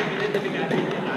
Grazie.